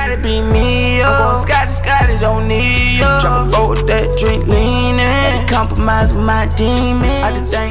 gotta be me, yo. I'm going Scotty, Scotty, don't need you. Drop a boat that drink leaning. Had compromise with my demons. I just thank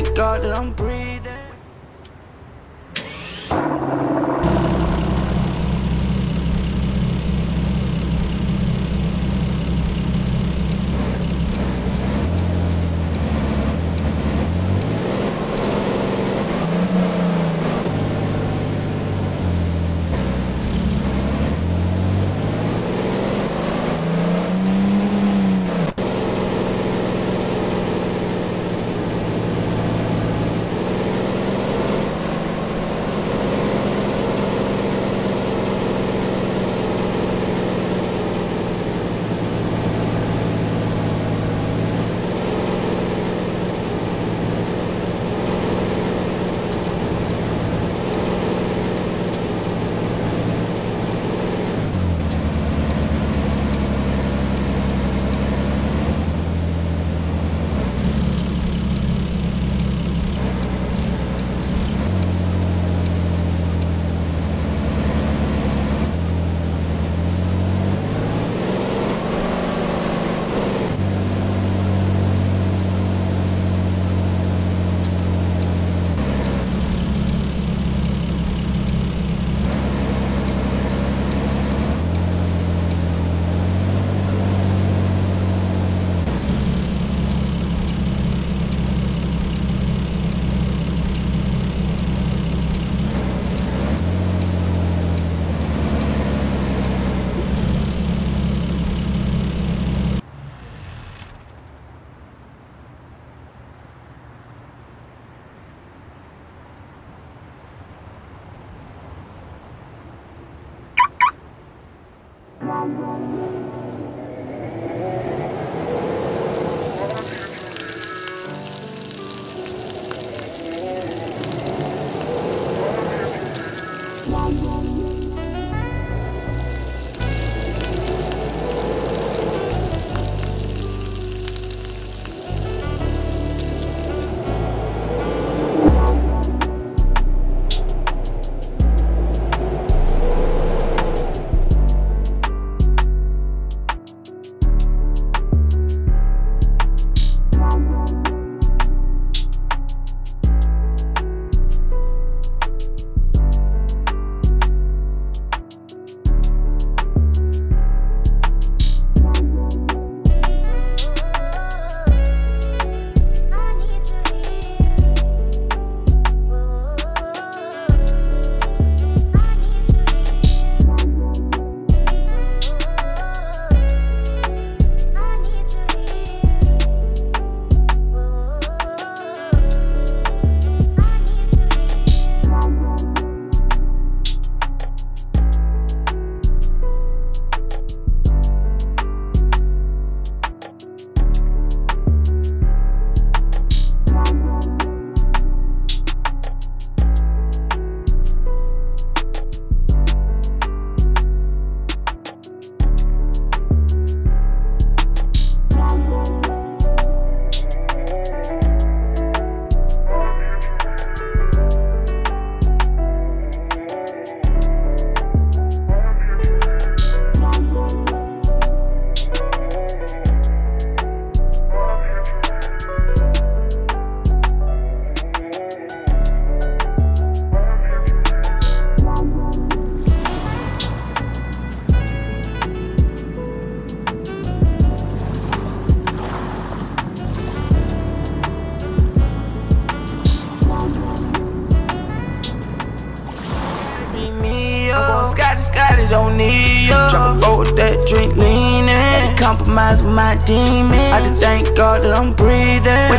Don't need you. Drop a with that drink leaning. Compromise with my demons. I just thank God that I'm breathing.